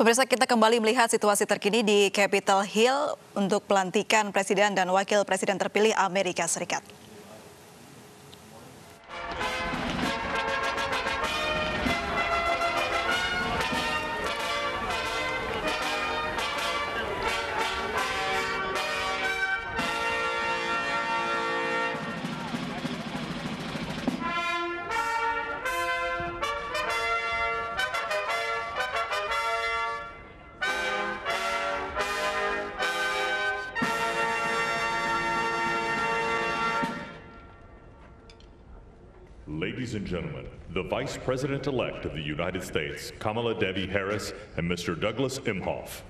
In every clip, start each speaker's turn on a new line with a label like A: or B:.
A: Pemirsa kita kembali melihat situasi terkini di Capitol Hill untuk pelantikan Presiden dan Wakil Presiden terpilih Amerika Serikat.
B: Vice President elect of the United States, Kamala Devi Harris, and Mr. Douglas
C: Emhoff.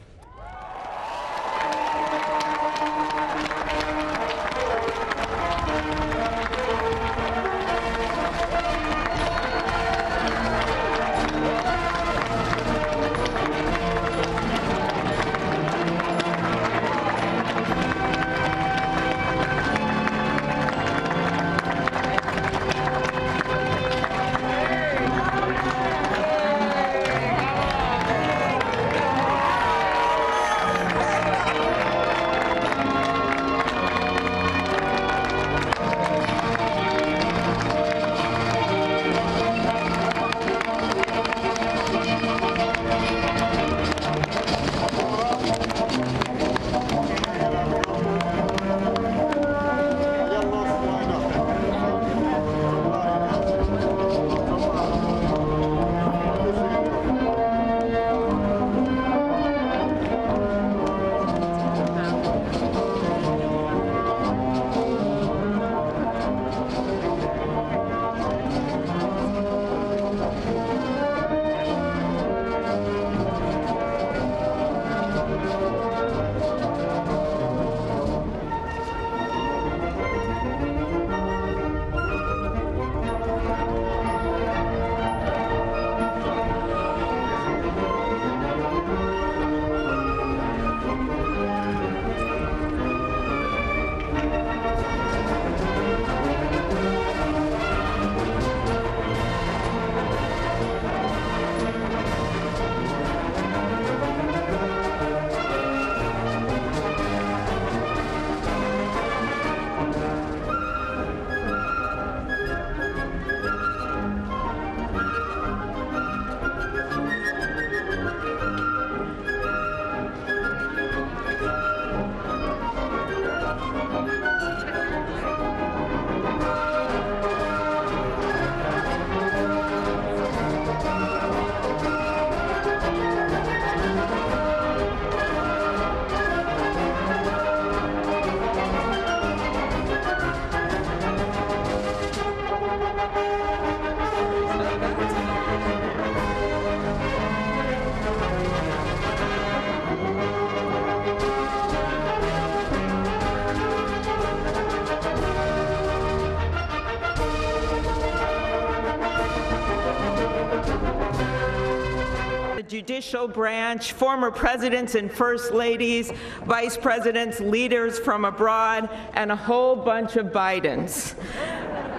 C: Judicial branch, former presidents and first ladies, vice presidents, leaders from abroad, and a whole bunch of Bidens.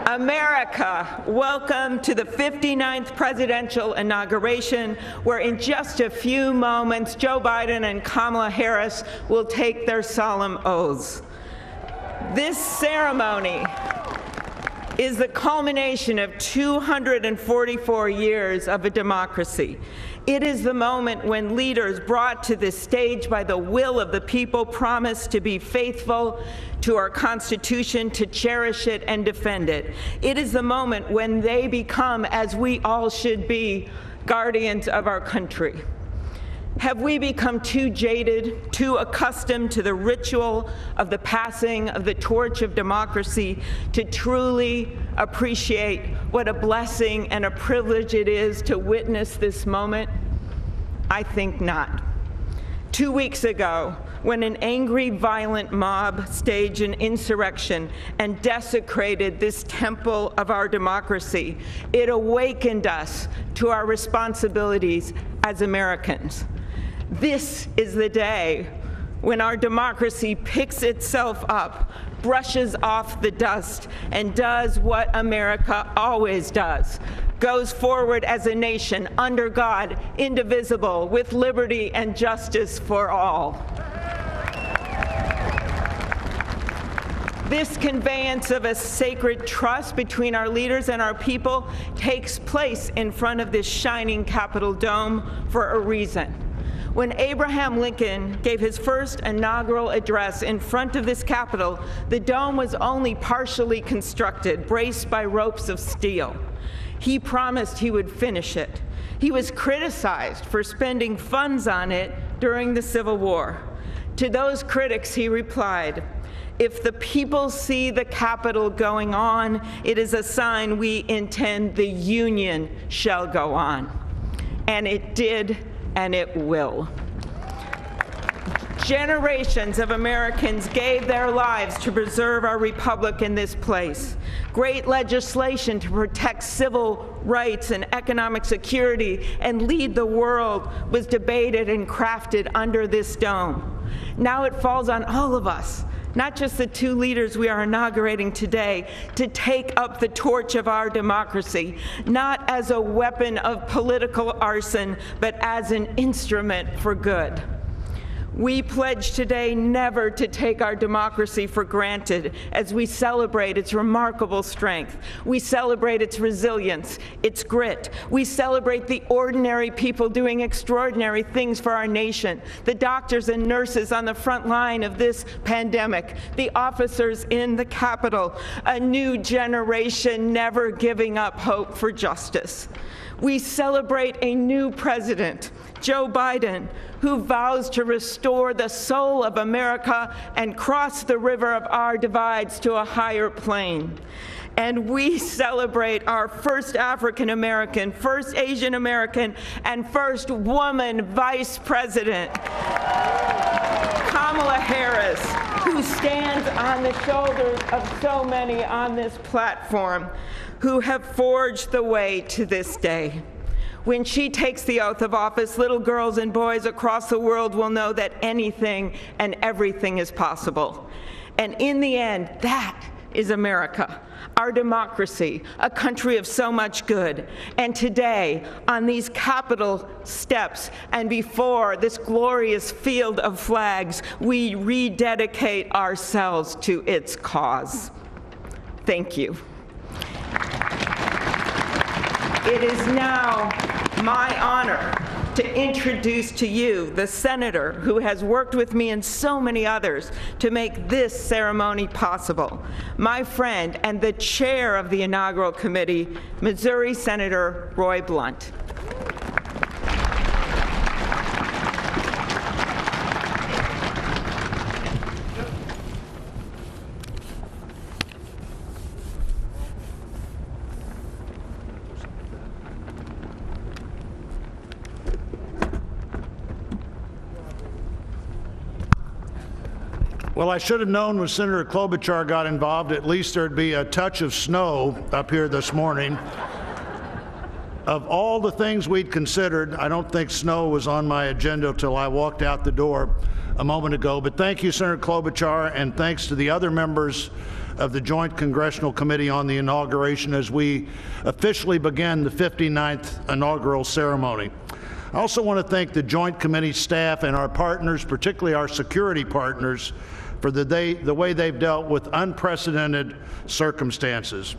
C: America, welcome to the 59th presidential inauguration, where in just a few moments, Joe Biden and Kamala Harris will take their solemn oaths. This ceremony is the culmination of 244 years of a democracy. It is the moment when leaders brought to this stage by the will of the people promise to be faithful to our Constitution, to cherish it and defend it. It is the moment when they become, as we all should be, guardians of our country. Have we become too jaded, too accustomed to the ritual of the passing of the torch of democracy to truly appreciate what a blessing and a privilege it is to witness this moment? I think not. Two weeks ago, when an angry, violent mob staged an insurrection and desecrated this temple of our democracy, it awakened us to our responsibilities as Americans. This is the day when our democracy picks itself up, brushes off the dust, and does what America always does goes forward as a nation under God, indivisible, with liberty and justice for all. This conveyance of a sacred trust between our leaders and our people takes place in front of this shining Capitol dome for a reason. When Abraham Lincoln gave his first inaugural address in front of this Capitol, the dome was only partially constructed, braced by ropes of steel. He promised he would finish it. He was criticized for spending funds on it during the Civil War. To those critics, he replied, if the people see the Capitol going on, it is a sign we intend the Union shall go on. And it did, and it will. Generations of Americans gave their lives to preserve our republic in this place. Great legislation to protect civil rights and economic security and lead the world was debated and crafted under this dome. Now it falls on all of us not just the two leaders we are inaugurating today, to take up the torch of our democracy, not as a weapon of political arson, but as an instrument for good. We pledge today never to take our democracy for granted as we celebrate its remarkable strength. We celebrate its resilience, its grit. We celebrate the ordinary people doing extraordinary things for our nation, the doctors and nurses on the front line of this pandemic, the officers in the Capitol, a new generation never giving up hope for justice. We celebrate a new president Joe Biden, who vows to restore the soul of America and cross the river of our divides to a higher plane. And we celebrate our first African American, first Asian American, and first woman vice president, Kamala Harris, who stands on the shoulders of so many on this platform who have forged the way to this day. When she takes the oath of office, little girls and boys across the world will know that anything and everything is possible. And in the end, that is America, our democracy, a country of so much good. And today, on these Capitol steps and before this glorious field of flags, we rededicate ourselves to its cause. Thank you. It is now my honor to introduce to you the senator who has worked with me and so many others to make this ceremony possible. My friend and the chair of the inaugural committee, Missouri Senator Roy Blunt.
D: I should have known when Senator Klobuchar got involved, at least there'd be a touch of snow up here this morning. of all the things we'd considered, I don't think snow was on my agenda until I walked out the door a moment ago. But thank you, Senator Klobuchar, and thanks to the other members of the Joint Congressional Committee on the inauguration as we officially begin the 59th inaugural ceremony. I also want to thank the Joint Committee staff and our partners, particularly our security partners, for the, day, the way they've dealt with unprecedented circumstances.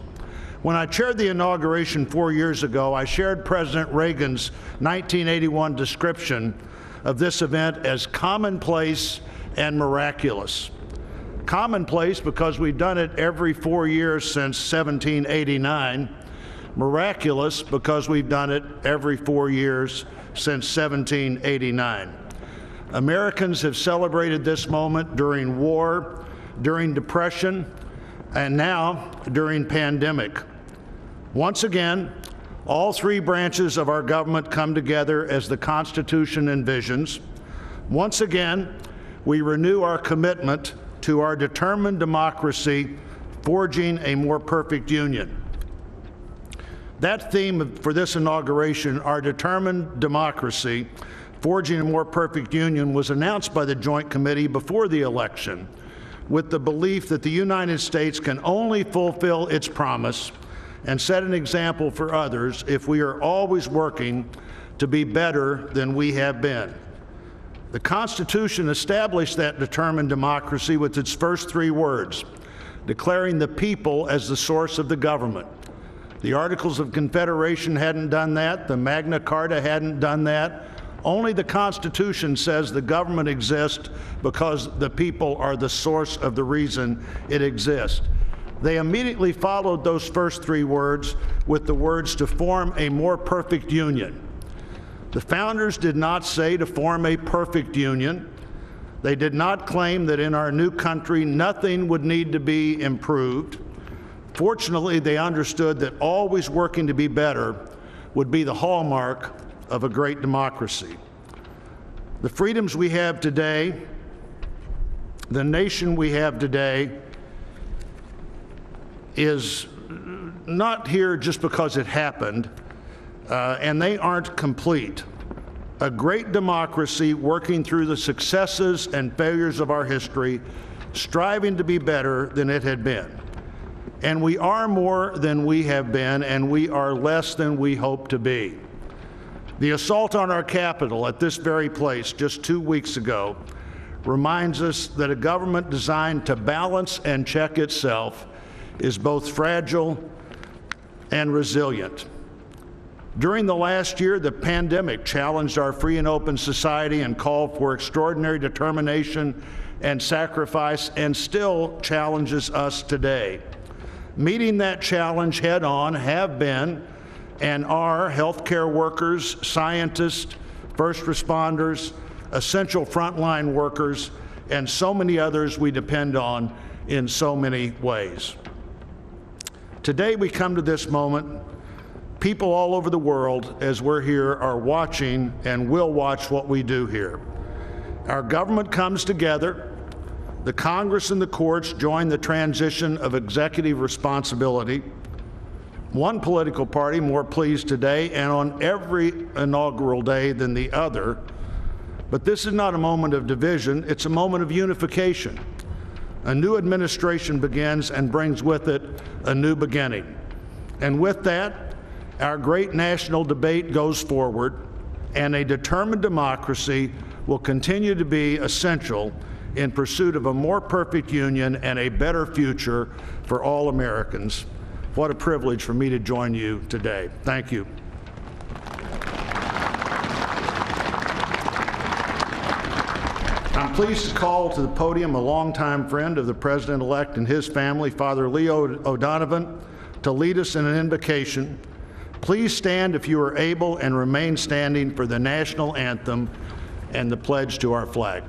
D: When I chaired the inauguration four years ago, I shared President Reagan's 1981 description of this event as commonplace and miraculous. Commonplace because we've done it every four years since 1789. Miraculous because we've done it every four years since 1789. Americans have celebrated this moment during war, during depression, and now during pandemic. Once again, all three branches of our government come together as the Constitution envisions. Once again, we renew our commitment to our determined democracy, forging a more perfect union. That theme for this inauguration, our determined democracy, Forging a More Perfect Union was announced by the Joint Committee before the election with the belief that the United States can only fulfill its promise and set an example for others if we are always working to be better than we have been. The Constitution established that determined democracy with its first three words, declaring the people as the source of the government. The Articles of Confederation hadn't done that, the Magna Carta hadn't done that. Only the Constitution says the government exists because the people are the source of the reason it exists. They immediately followed those first three words with the words to form a more perfect union. The founders did not say to form a perfect union. They did not claim that in our new country nothing would need to be improved. Fortunately, they understood that always working to be better would be the hallmark of a great democracy. The freedoms we have today, the nation we have today, is not here just because it happened, uh, and they aren't complete. A great democracy working through the successes and failures of our history, striving to be better than it had been. And we are more than we have been, and we are less than we hope to be. The assault on our capital at this very place just two weeks ago reminds us that a government designed to balance and check itself is both fragile and resilient. During the last year, the pandemic challenged our free and open society and called for extraordinary determination and sacrifice, and still challenges us today. Meeting that challenge head on have been and are healthcare workers, scientists, first responders, essential frontline workers, and so many others we depend on in so many ways. Today we come to this moment. People all over the world, as we're here, are watching and will watch what we do here. Our government comes together. The Congress and the courts join the transition of executive responsibility. One political party more pleased today and on every inaugural day than the other. But this is not a moment of division, it's a moment of unification. A new administration begins and brings with it a new beginning. And with that, our great national debate goes forward, and a determined democracy will continue to be essential in pursuit of a more perfect union and a better future for all Americans. What a privilege for me to join you today. Thank you. I'm pleased to call to the podium a longtime friend of the president-elect and his family, Father Leo O'Donovan, to lead us in an invocation. Please stand if you are able and remain standing for the national anthem and the pledge to our flag.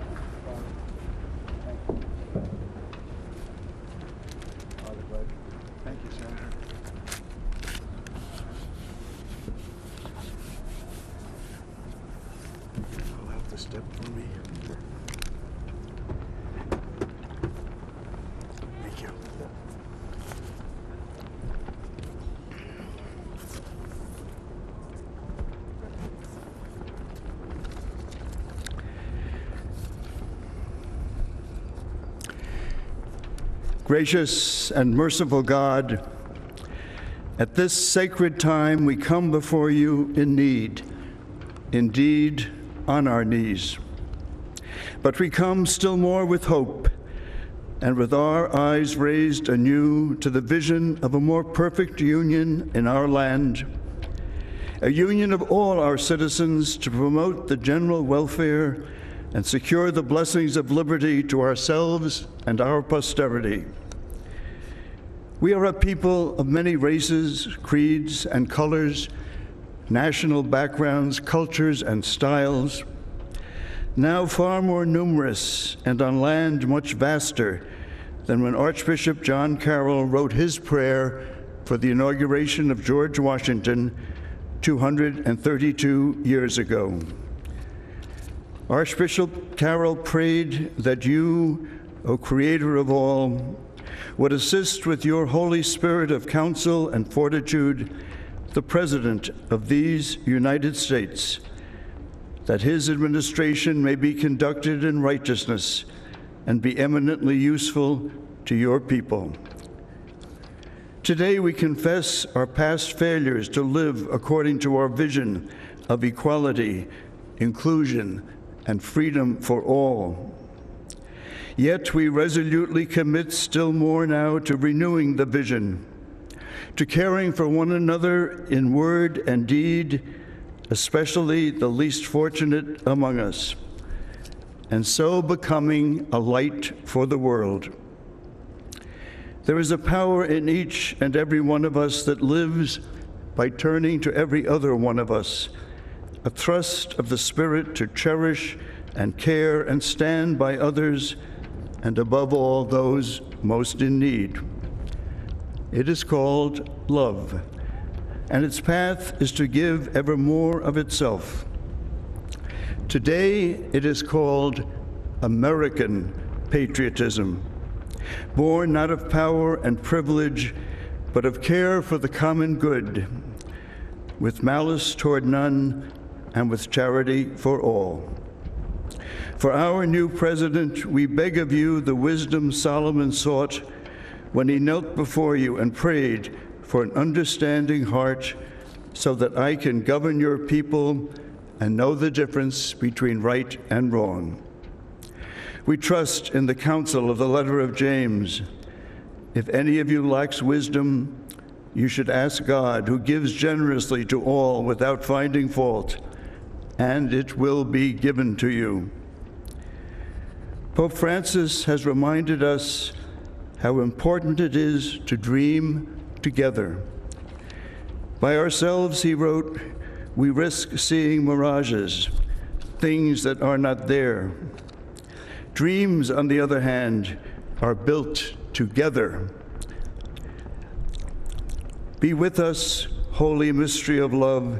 E: step for me. Thank you. Gracious and merciful God, at this sacred time we come before you in need, indeed on our knees. But we come still more with hope and with our eyes raised anew to the vision of a more perfect union in our land, a union of all our citizens to promote the general welfare and secure the blessings of liberty to ourselves and our posterity. We are a people of many races, creeds, and colors, national backgrounds, cultures, and styles, now far more numerous and on land much vaster than when Archbishop John Carroll wrote his prayer for the inauguration of George Washington 232 years ago. Archbishop Carroll prayed that you, O Creator of all, would assist with your Holy Spirit of counsel and fortitude the President of these United States, that his administration may be conducted in righteousness and be eminently useful to your people. Today we confess our past failures to live according to our vision of equality, inclusion, and freedom for all. Yet we resolutely commit still more now to renewing the vision, to caring for one another in word and deed, especially the least fortunate among us, and so becoming a light for the world. There is a power in each and every one of us that lives by turning to every other one of us, a thrust of the Spirit to cherish and care and stand by others, and above all, those most in need. It is called love, and its path is to give ever more of itself. Today, it is called American patriotism born not of power and privilege, but of care for the common good, with malice toward none, and with charity for all. For our new president, we beg of you the wisdom Solomon sought when he knelt before you and prayed for an understanding heart so that I can govern your people and know the difference between right and wrong. We trust in the counsel of the letter of James. If any of you lacks wisdom, you should ask God, who gives generously to all without finding fault, and it will be given to you. Pope Francis has reminded us how important it is to dream together. By ourselves, he wrote, we risk seeing mirages, things that are not there. Dreams, on the other hand, are built together. Be with us, holy mystery of love,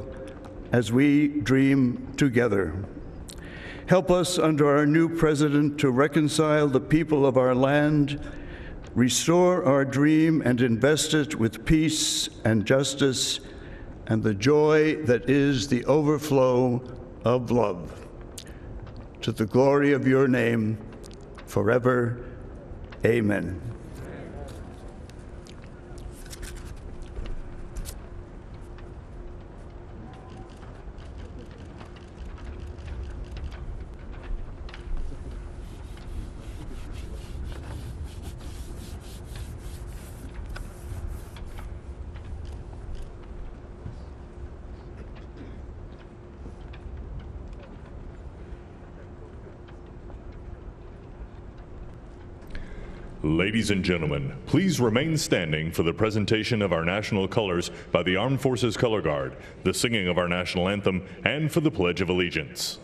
E: as we dream together. Help us under our new president to reconcile the people of our land, restore our dream, and invest it with peace and justice and the joy that is the overflow of love to the glory of your name forever. Amen.
B: Ladies and gentlemen, please remain standing for the presentation of our national colors by the Armed Forces Color Guard, the singing of our national anthem, and for the Pledge of Allegiance.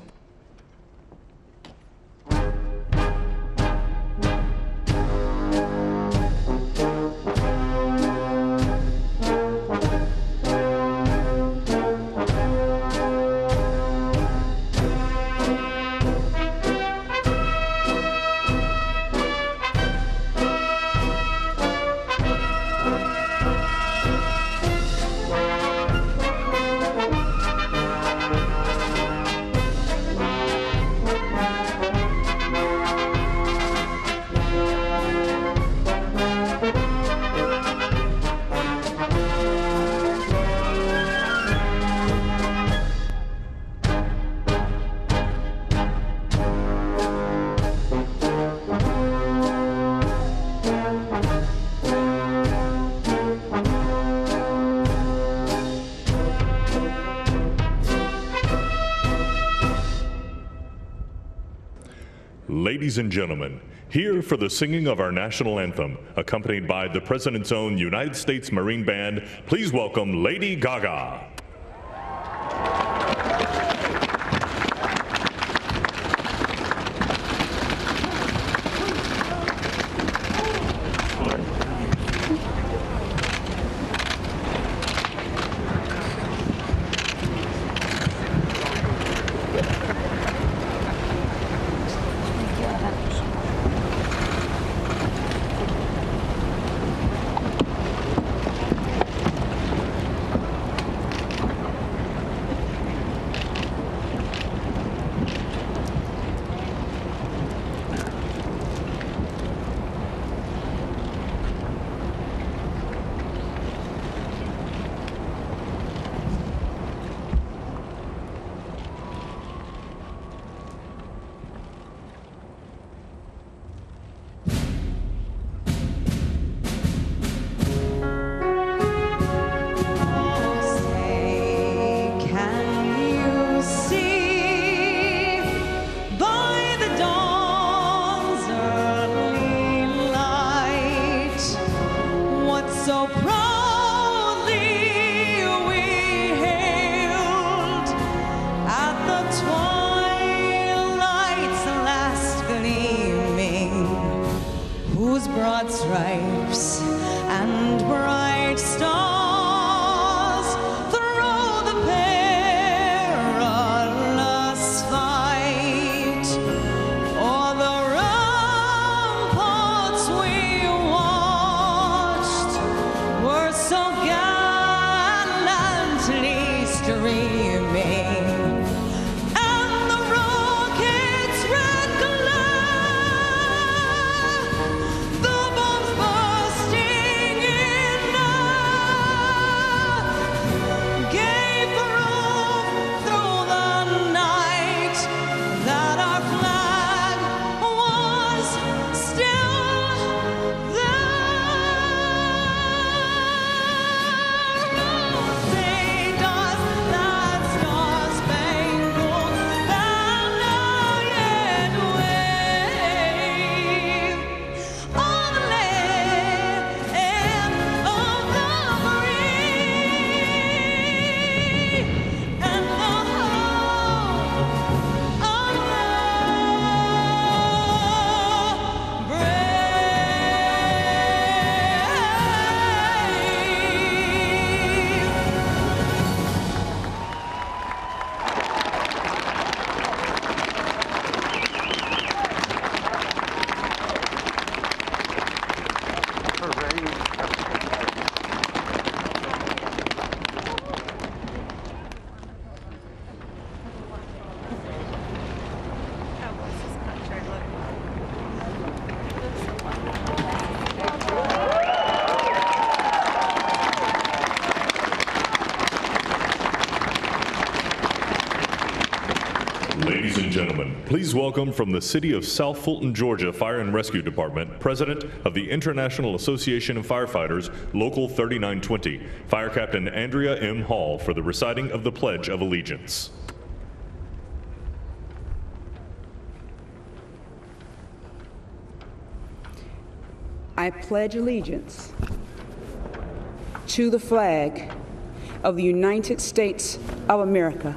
B: And gentlemen, here for the singing of our national anthem, accompanied by the President's own United States Marine Band, please welcome Lady Gaga. Please welcome from the City of South Fulton, Georgia Fire and Rescue Department, President of the International Association of Firefighters, Local 3920, Fire Captain Andrea M. Hall for the reciting of the Pledge of Allegiance.
F: I pledge allegiance to the flag of the United States of America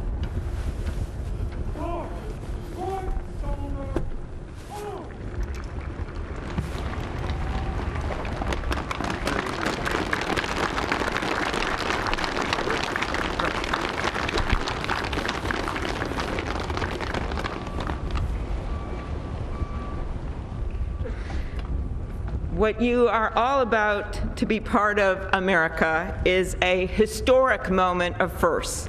C: What you are all about to be part of America is a historic moment of firsts.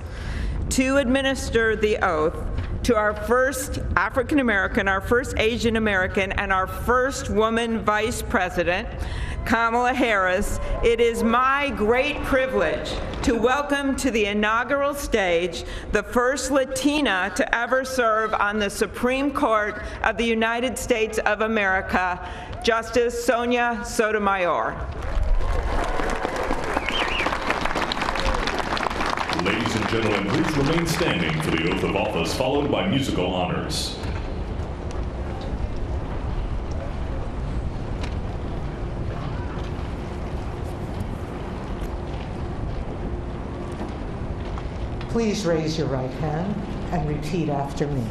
C: To administer the oath to our first African American, our first Asian American, and our first woman vice president, Kamala Harris, it is my great privilege to welcome to the inaugural stage the first Latina to ever serve on the Supreme Court of the United States of America, Justice Sonia Sotomayor.
B: Ladies and gentlemen, please remain standing for the oath of office, followed by musical honors.
G: Please raise your right hand and repeat after me.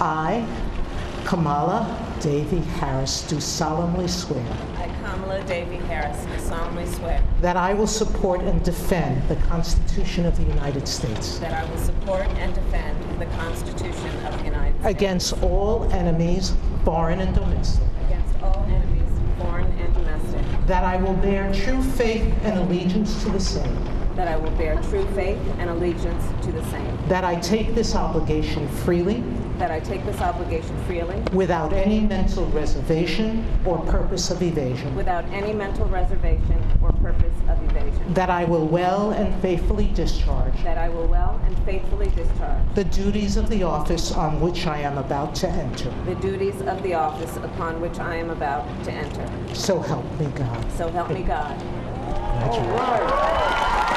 G: I, Kamala Devi Harris, do solemnly swear
H: Kamala Devi Harris, do solemnly swear
G: that I will support and defend the Constitution of the United States.
H: that I will support and defend the Constitution of the United States.
G: Against all enemies, foreign and domestic,
H: against all enemies, foreign and domestic,
G: that I will bear true faith and allegiance to the same,
H: that I will bear true faith and allegiance to the same,
G: that I take this obligation freely
H: that I take this obligation freely
G: without any mental reservation or purpose of evasion,
H: without any mental reservation or purpose of evasion,
G: that I will well and faithfully discharge
H: that I will well and faithfully discharge
G: the duties of the office on which I am about to enter.
H: the duties of the office upon which I am about to enter.
G: So help me God.
H: So help me God.
B: Ladies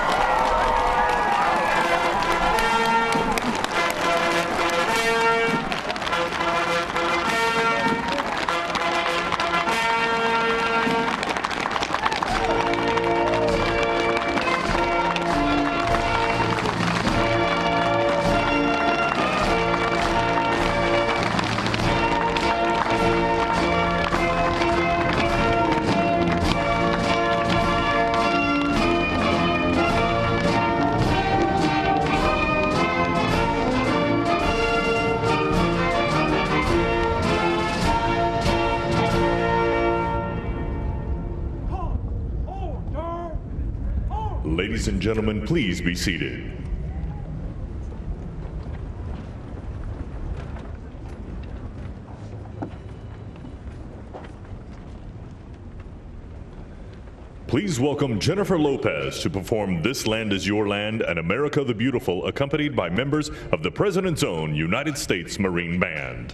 B: and gentlemen, please be seated. Please welcome Jennifer Lopez to perform This Land Is Your Land and America the Beautiful, accompanied by members of the President's Own United States Marine Band.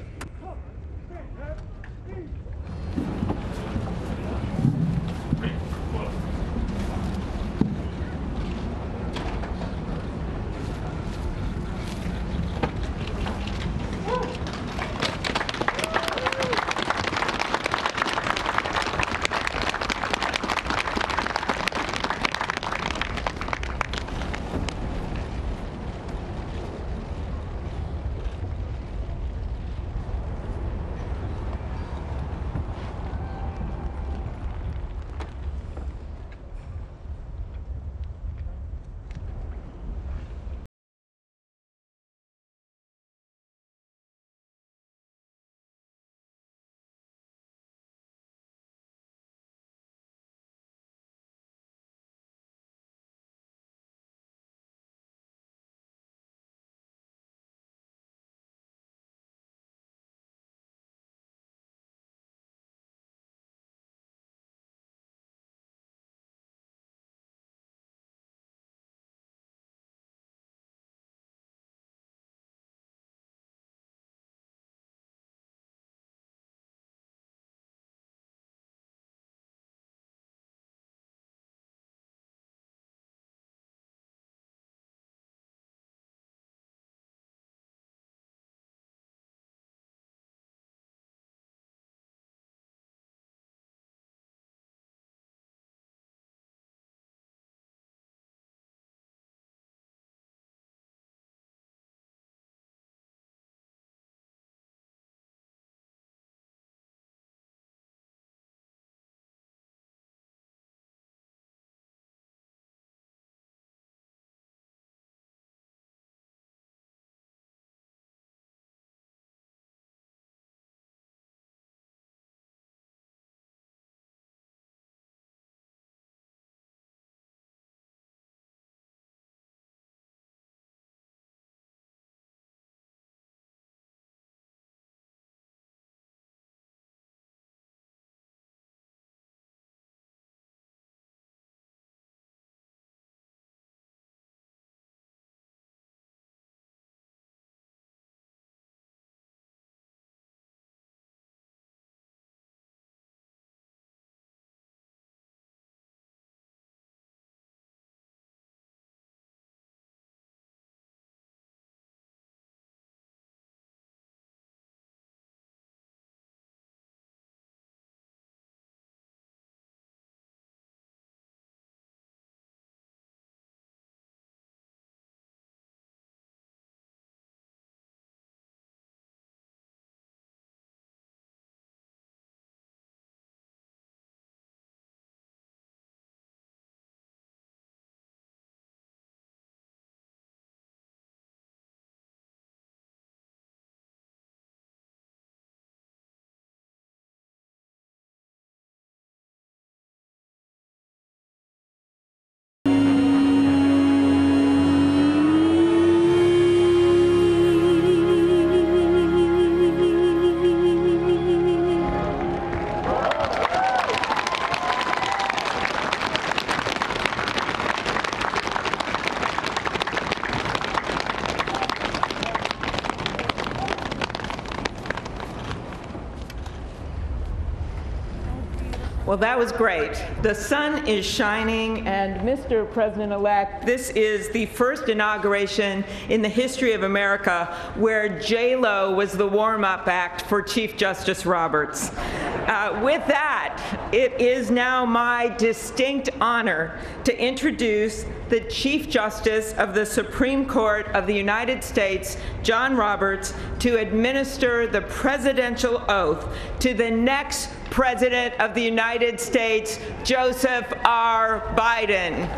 C: Well, that was great. The sun is shining, and Mr. President elect, this is the first inauguration in the history of America where J-Lo was the warm up act for Chief Justice Roberts. Uh, with that, it is now my distinct honor to introduce the Chief Justice of the Supreme Court of the United States, John Roberts, to administer the presidential oath to the next President of the United States, Joseph R. Biden.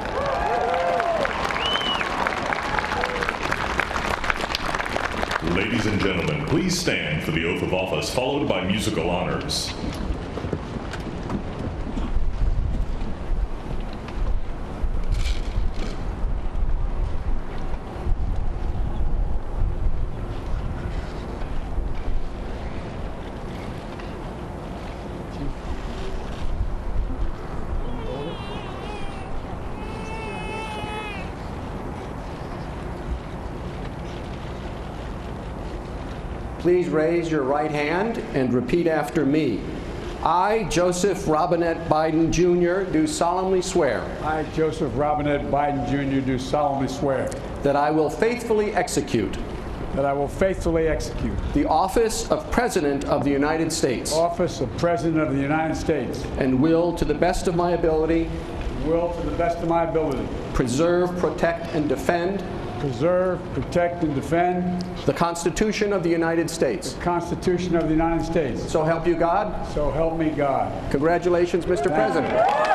B: Ladies and gentlemen, please stand for the oath of office, followed by musical honors.
I: Please raise your right hand and repeat after me. I, Joseph Robinette Biden Jr., do solemnly swear
J: I, Joseph Robinette Biden Jr., do solemnly swear
I: that I will faithfully execute
J: that I will faithfully execute
I: the office of President of the United States
J: office of President of the United States,
I: and will, to the best of my ability,
J: will to the best of my ability
I: preserve, protect, and defend
J: preserve, protect, and defend
I: the Constitution of the United States.
J: the Constitution of the United States.
I: So help you God.
J: So help me God.
I: Congratulations, Mr. President. Get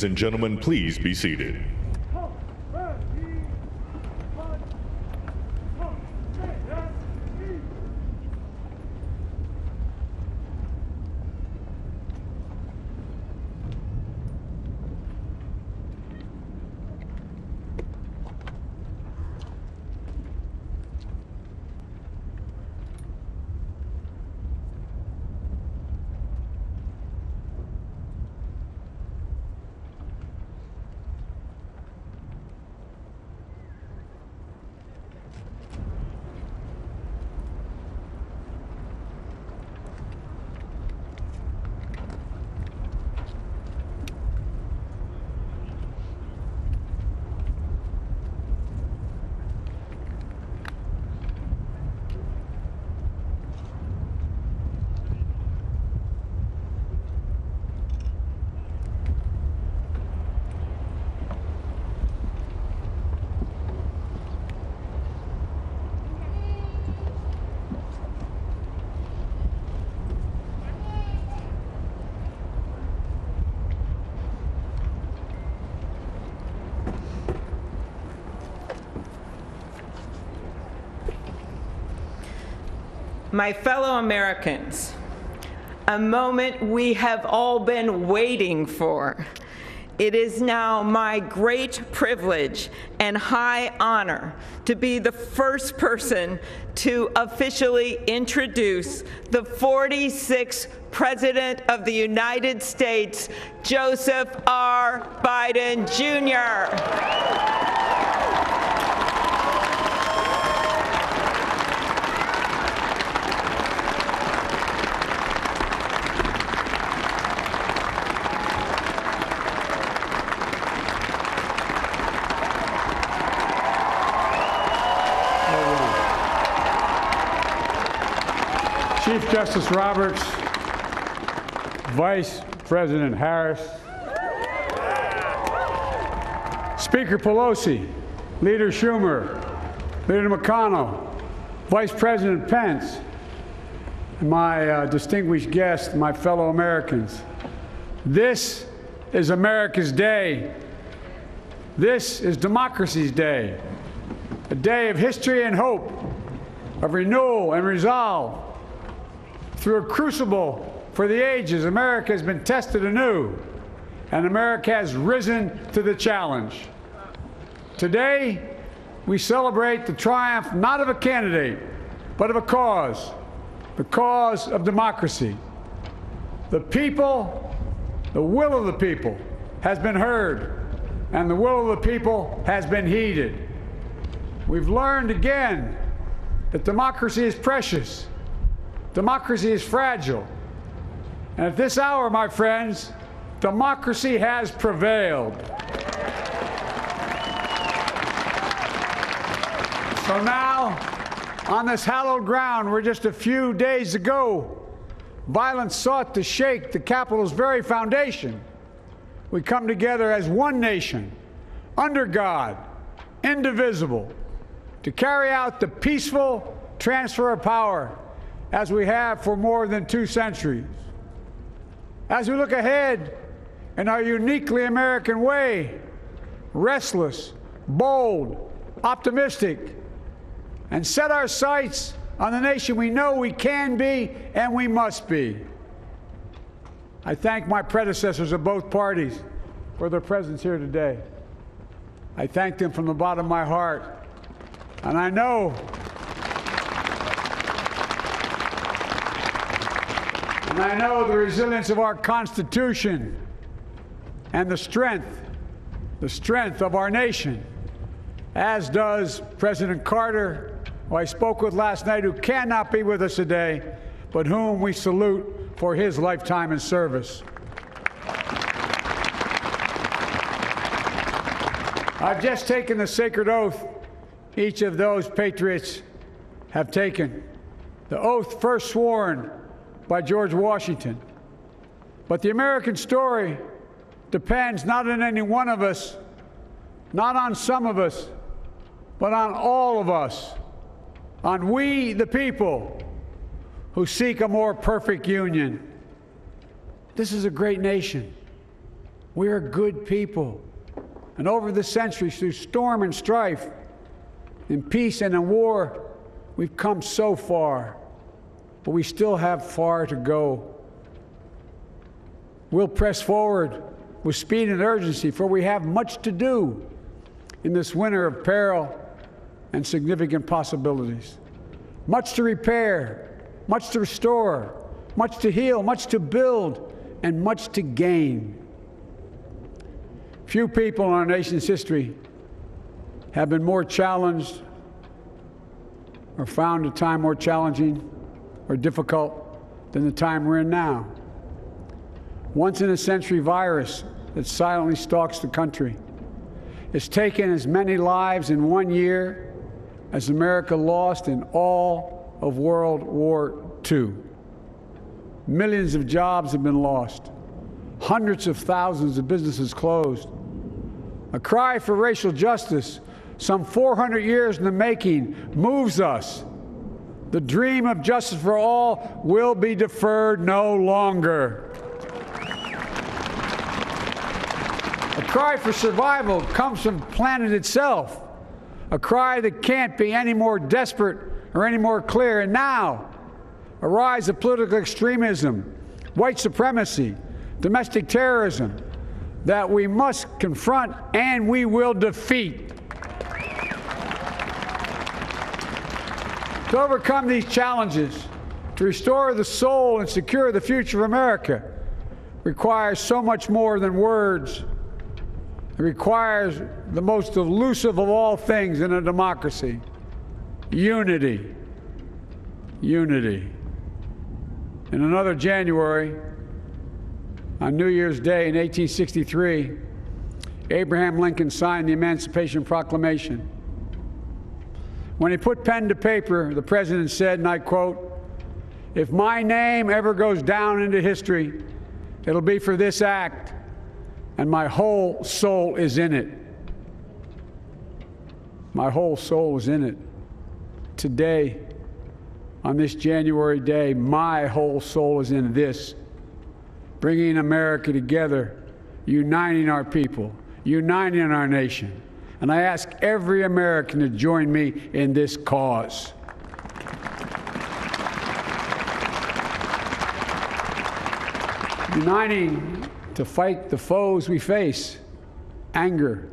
B: Ladies and gentlemen, please be seated.
C: My fellow Americans, a moment we have all been waiting for. It is now my great privilege and high honor to be the first person to officially introduce the 46th President of the United States, Joseph R. Biden Jr.
J: Justice Roberts, Vice President Harris, Speaker Pelosi, Leader Schumer, Leader McConnell, Vice President Pence, and my uh, distinguished guests, my fellow Americans. This is America's day. This is democracy's day, a day of history and hope, of renewal and resolve. Through a crucible for the ages, America has been tested anew, and America has risen to the challenge. Today, we celebrate the triumph not of a candidate, but of a cause the cause of democracy. The people, the will of the people, has been heard, and the will of the people has been heeded. We've learned again that democracy is precious. Democracy is fragile. And at this hour, my friends, democracy has prevailed. So now, on this hallowed ground where just a few days ago violence sought to shake the Capitol's very foundation, we come together as one nation, under God, indivisible, to carry out the peaceful transfer of power as we have for more than two centuries. As we look ahead in our uniquely American way, restless, bold, optimistic, and set our sights on the nation we know we can be and we must be. I thank my predecessors of both parties for their presence here today. I thank them from the bottom of my heart. And I know and I know the resilience of our Constitution and the strength, the strength of our nation, as does President Carter, who I spoke with last night, who cannot be with us today, but whom we salute for his lifetime in service. I've just taken the sacred oath each of those patriots have taken. The oath first sworn by George Washington. But the American story depends not on any one of us, not on some of us, but on all of us, on we, the people, who seek a more perfect union. This is a great nation. We are good people. And over the centuries, through storm and strife, in peace and in war, we've come so far, but we still have far to go. We'll press forward with speed and urgency, for we have much to do in this winter of peril and significant possibilities. Much to repair, much to restore, much to heal, much to build, and much to gain. Few people in our nation's history have been more challenged or found a time more challenging or difficult than the time we're in now. Once in a century virus that silently stalks the country. It's taken as many lives in one year as America lost in all of World War II. Millions of jobs have been lost. Hundreds of thousands of businesses closed. A cry for racial justice, some 400 years in the making, moves us. The dream of justice for all will be deferred no longer. A cry for survival comes from the planet itself. A cry that can't be any more desperate or any more clear. And now, a rise of political extremism, white supremacy, domestic terrorism that we must confront and we will defeat. To overcome these challenges, to restore the soul and secure the future of America, requires so much more than words. It requires the most elusive of all things in a democracy unity. Unity. In another January, on New Year's Day in 1863, Abraham Lincoln signed the Emancipation Proclamation. When he put pen to paper, the president said, and I quote, If my name ever goes down into history, it'll be for this act, and my whole soul is in it. My whole soul is in it. Today, on this January day, my whole soul is in this, bringing America together, uniting our people, uniting our nation. And I ask every American to join me in this cause. Uniting to fight the foes we face anger,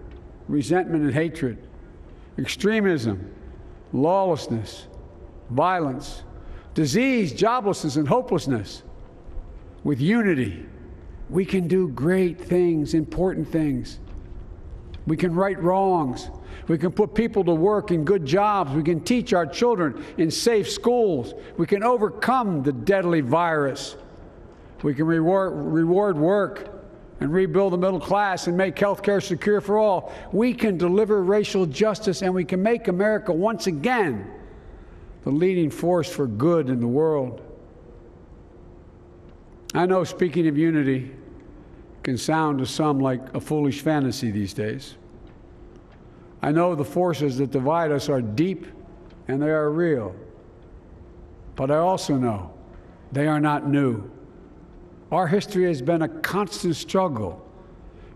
J: resentment, and hatred, extremism, lawlessness, violence, disease, joblessness, and hopelessness. With unity, we can do great things, important things. We can right wrongs. We can put people to work in good jobs. We can teach our children in safe schools. We can overcome the deadly virus. We can reward, reward work and rebuild the middle class and make health care secure for all. We can deliver racial justice and we can make America once again the leading force for good in the world. I know speaking of unity can sound to some like a foolish fantasy these days. I know the forces that divide us are deep and they are real. But I also know they are not new. Our history has been a constant struggle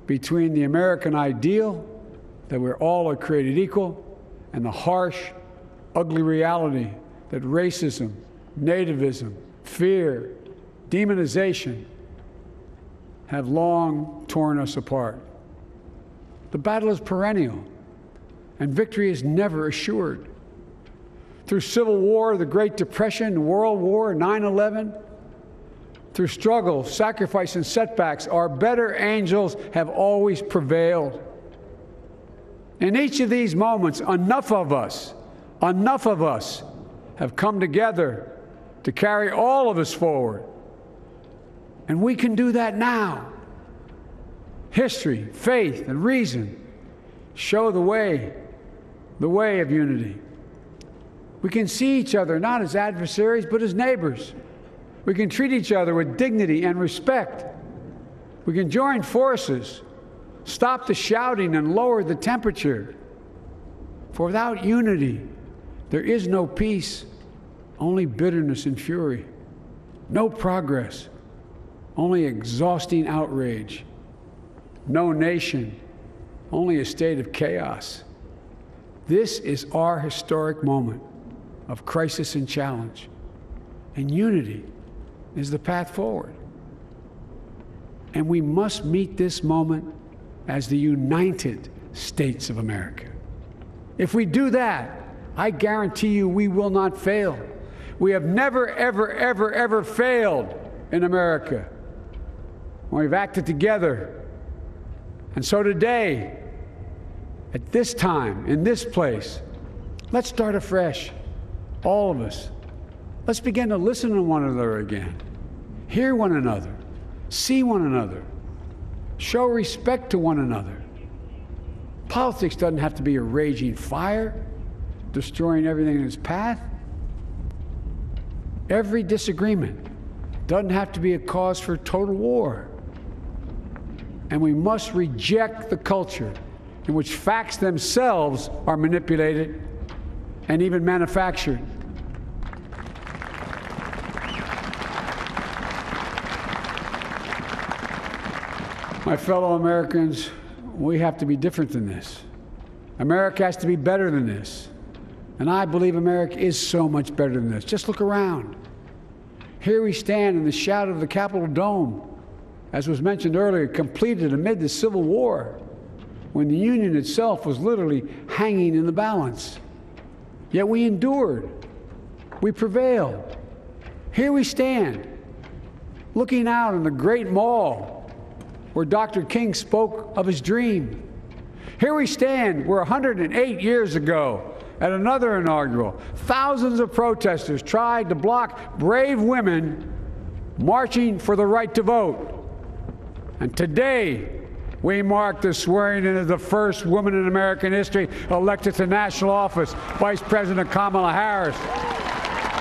J: between the American ideal that we're all are created equal and the harsh, ugly reality that racism, nativism, fear, demonization have long torn us apart. The battle is perennial, and victory is never assured. Through Civil War, the Great Depression, World War, 9 11, through struggle, sacrifice, and setbacks, our better angels have always prevailed. In each of these moments, enough of us, enough of us have come together to carry all of us forward. And we can do that now. History, faith, and reason show the way, the way of unity. We can see each other not as adversaries, but as neighbors. We can treat each other with dignity and respect. We can join forces, stop the shouting, and lower the temperature. For without unity, there is no peace, only bitterness and fury. No progress, only exhausting outrage. No nation, only a state of chaos. This is our historic moment of crisis and challenge. And unity is the path forward. And we must meet this moment as the United States of America. If we do that, I guarantee you we will not fail. We have never, ever, ever, ever failed in America we've acted together. And so today, at this time, in this place, let's start afresh. All of us. Let's begin to listen to one another again, hear one another, see one another, show respect to one another. Politics doesn't have to be a raging fire, destroying everything in its path. Every disagreement doesn't have to be a cause for total war. And we must reject the culture in which facts themselves are manipulated and even manufactured. My fellow Americans, we have to be different than this. America has to be better than this. And I believe America is so much better than this. Just look around. Here we stand in the shadow of the Capitol Dome, as was mentioned earlier, completed amid the Civil War, when the Union itself was literally hanging in the balance. Yet we endured. We prevailed. Here we stand, looking out on the great mall where Dr. King spoke of his dream. Here we stand, where 108 years ago, at another inaugural, thousands of protesters tried to block brave women marching for the right to vote. And today, we mark the swearing in of the first woman in American history elected to national office, Vice President Kamala Harris.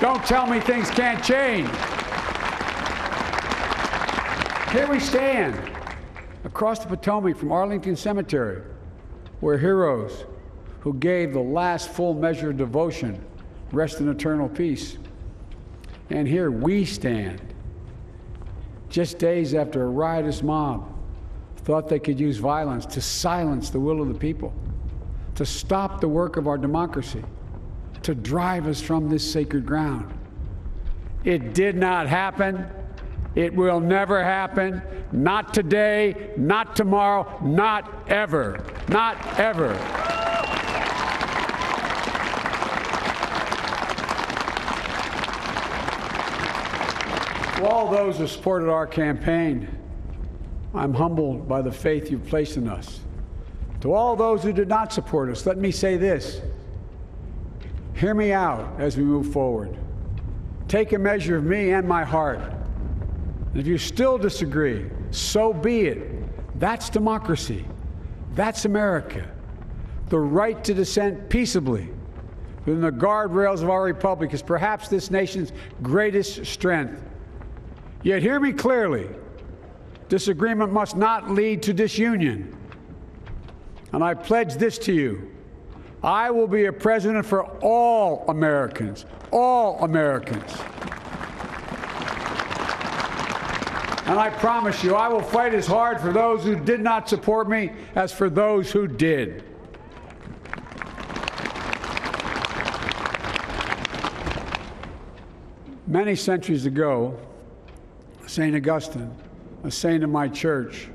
J: Don't tell me things can't change. Here we stand across the Potomac from Arlington Cemetery, where heroes who gave the last full measure of devotion rest in eternal peace. And here we stand, just days after a riotous mob thought they could use violence to silence the will of the people, to stop the work of our democracy, to drive us from this sacred ground. It did not happen. It will never happen. Not today, not tomorrow, not ever. Not ever. To all those who supported our campaign, I'm humbled by the faith you've placed in us. To all those who did not support us, let me say this. Hear me out as we move forward. Take a measure of me and my heart. And if you still disagree, so be it. That's democracy. That's America. The right to dissent peaceably, within the guardrails of our republic is perhaps this nation's greatest strength. Yet hear me clearly disagreement must not lead to disunion. And I pledge this to you I will be a president for all Americans, all Americans. And I promise you, I will fight as hard for those who did not support me as for those who did. Many centuries ago, St. Augustine, a saint of my church,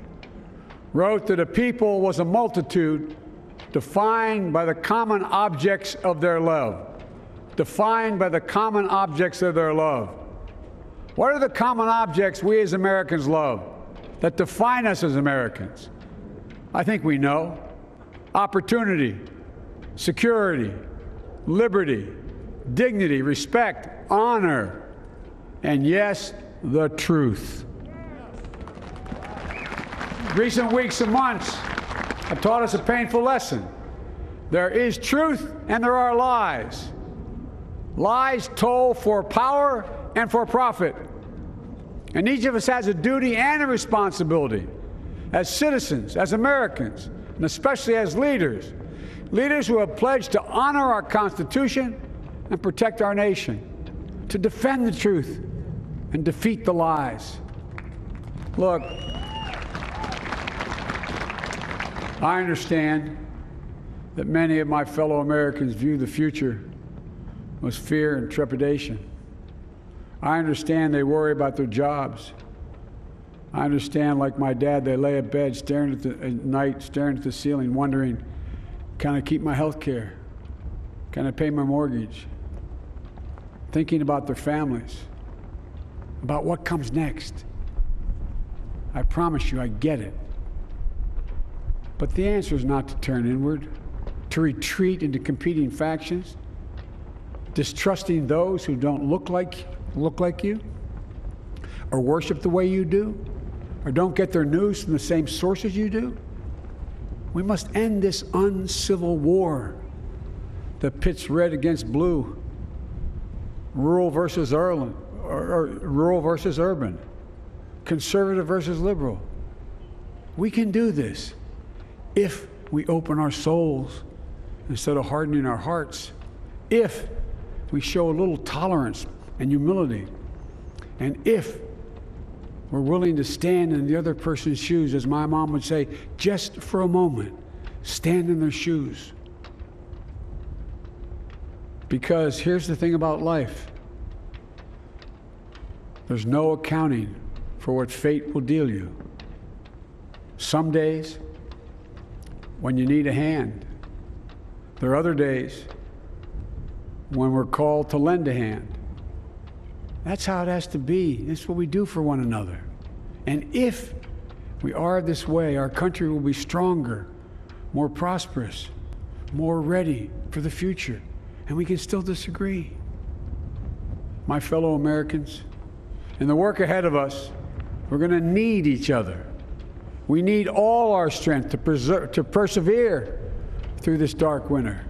J: wrote that a people was a multitude defined by the common objects of their love. Defined by the common objects of their love. What are the common objects we as Americans love that define us as Americans? I think we know opportunity, security, liberty, dignity, respect, honor, and yes, the truth. Recent weeks and months have taught us a painful lesson. There is truth and there are lies. Lies told for power and for profit. And each of us has a duty and a responsibility as citizens, as Americans, and especially as leaders. Leaders who have pledged to honor our Constitution and protect our nation, to defend the truth and defeat the lies. Look, I understand that many of my fellow Americans view the future with fear and trepidation. I understand they worry about their jobs. I understand, like my dad, they lay in bed staring at the at night, staring at the ceiling, wondering, can I keep my health care? Can I pay my mortgage? Thinking about their families, about what comes next. I promise you, I get it. But the answer is not to turn inward, to retreat into competing factions, distrusting those who don't look like, look like you, or worship the way you do, or don't get their news from the same sources you do. We must end this uncivil war that pits red against blue, rural versus urban, or, rural versus urban, conservative versus liberal. We can do this if we open our souls instead of hardening our hearts, if we show a little tolerance and humility, and if we're willing to stand in the other person's shoes, as my mom would say, just for a moment, stand in their shoes. Because here's the thing about life there's no accounting for what fate will deal you. Some days, when you need a hand. There are other days when we're called to lend a hand. That's how it has to be. That's what we do for one another. And if we are this way, our country will be stronger, more prosperous, more ready for the future. And we can still disagree. My fellow Americans, in the work ahead of us, we're going to need each other. We need all our strength to, preserve, to persevere through this dark winter.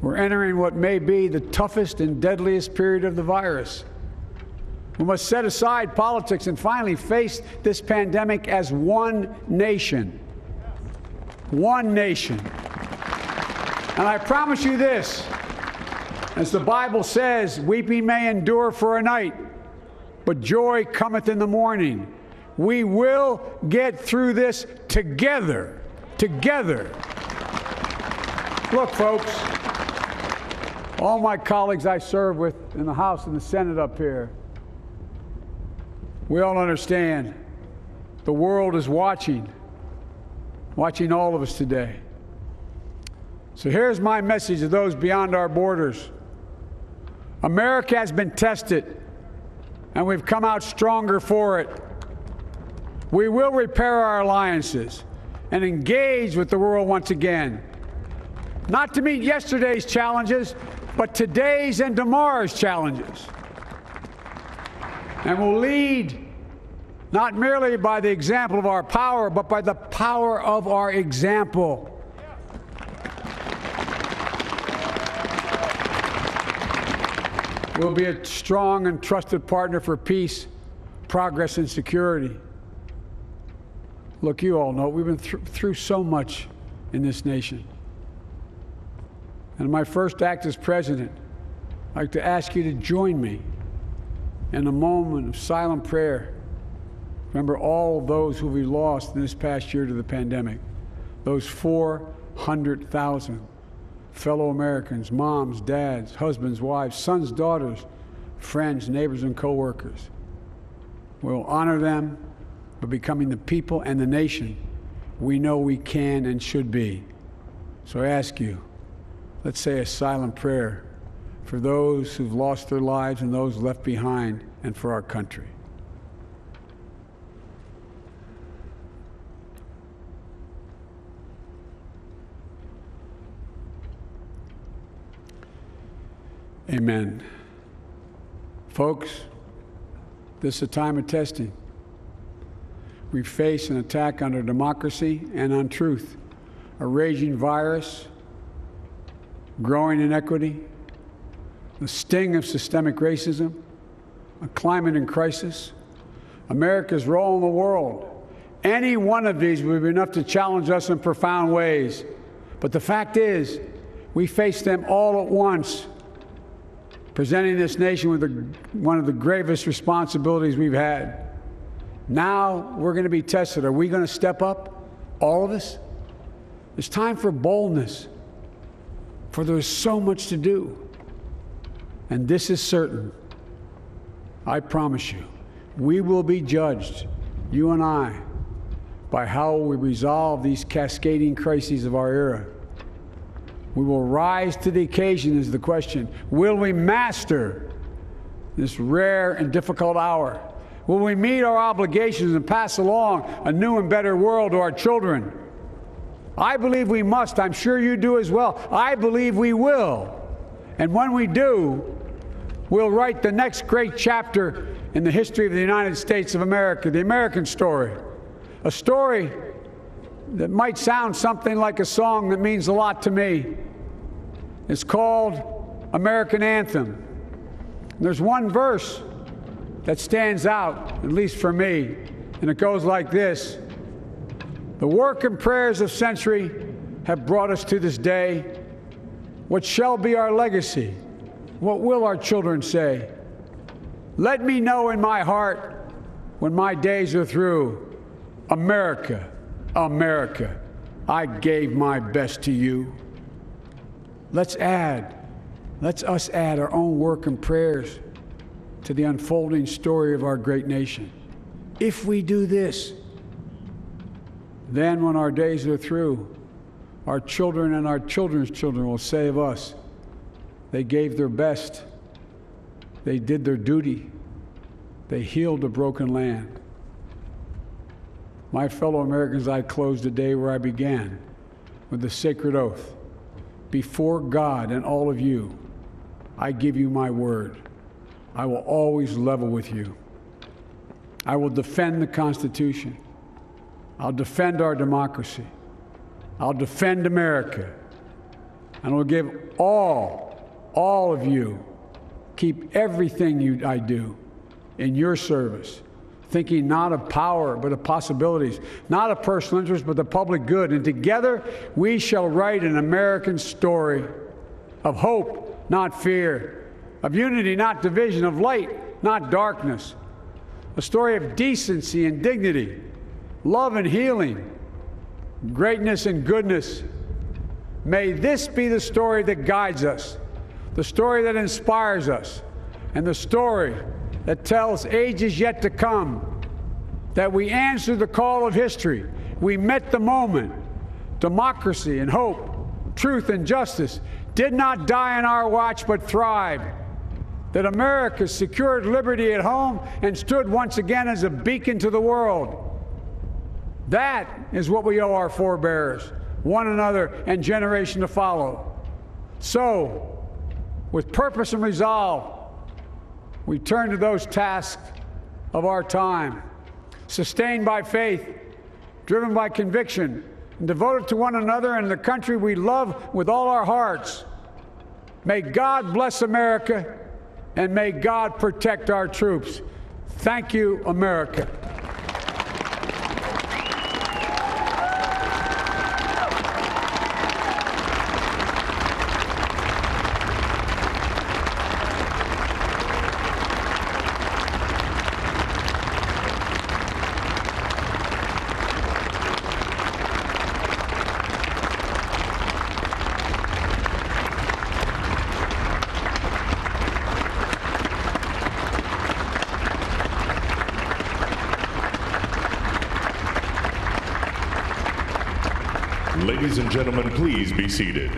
J: We're entering what may be the toughest and deadliest period of the virus. We must set aside politics and finally face this pandemic as one nation. One nation. And I promise you this as the Bible says, weeping may endure for a night, but joy cometh in the morning. We will get through this together. Together. Look, folks, all my colleagues I serve with in the House and the Senate up here, we all understand the world is watching, watching all of us today. So here's my message to those beyond our borders America has been tested, and we've come out stronger for it. We will repair our alliances and engage with the world once again. Not to meet yesterday's challenges, but today's and tomorrow's challenges. And we'll lead not merely by the example of our power, but by the power of our example. We'll be a strong and trusted partner for peace, progress, and security. Look, you all know we've been thr- through so much in this nation. And my first act as president, I'd like to ask you to join me in a moment of silent prayer. Remember all those who we lost in this past year to the pandemic, those 400,000 fellow Americans, moms, dads, husbands, wives, sons, daughters, friends, neighbors, and coworkers. We'll honor them by becoming the people and the nation we know we can and should be. So I ask you, let's say a silent prayer for those who've lost their lives and those left behind and for our country. Amen. Folks, this is a time of testing. We face an attack on our democracy and on truth, a raging virus, growing inequity, the sting of systemic racism, a climate in crisis, America's role in the world. Any one of these would be enough to challenge us in profound ways. But the fact is, we face them all at once presenting this nation with the, one of the gravest responsibilities we've had. Now we're going to be tested. Are we going to step up? All of us? It's time for boldness, for there's so much to do. And this is certain. I promise you, we will be judged, you and I, by how we resolve these cascading crises of our era. We will rise to the occasion, is the question. Will we master this rare and difficult hour? Will we meet our obligations and pass along a new and better world to our children? I believe we must. I'm sure you do as well. I believe we will. And when we do, we'll write the next great chapter in the history of the United States of America, the American story. A story that might sound something like a song that means a lot to me. It's called American Anthem. There's one verse that stands out, at least for me, and it goes like this The work and prayers of century have brought us to this day. What shall be our legacy? What will our children say? Let me know in my heart when my days are through America, America, I gave my best to you. Let's add, let's us add our own work and prayers to the unfolding story of our great nation. If we do this, then when our days are through, our children and our children's children will say of us, they gave their best, they did their duty, they healed a broken land. My fellow Americans, I close the day where I began with the sacred oath. Before God and all of you, I give you my word. I will always level with you. I will defend the Constitution. I'll defend our democracy. I'll defend America. And I will give all, all of you, keep everything you, I do in your service, thinking not of power, but of possibilities, not of personal interest, but the public good. And together we shall write an American story of hope, not fear, of unity, not division, of light, not darkness, a story of decency and dignity, love and healing, greatness and goodness. May this be the story that guides us, the story that inspires us, and the story that tells ages yet to come that we answered the call of history. We met the moment. Democracy and hope, truth and justice did not die in our watch but thrived. That America secured liberty at home and stood once again as a beacon to the world. That is what we owe our forebears, one another, and generation to follow. So, with purpose and resolve, we turn to those tasks of our time, sustained by faith, driven by conviction, and devoted to one another and the country we love with all our hearts. May God bless America and may God protect our troops. Thank you, America.
B: Ladies and gentlemen, please be seated.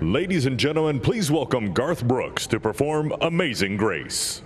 B: Ladies and gentlemen, please welcome Garth Brooks to perform Amazing Grace.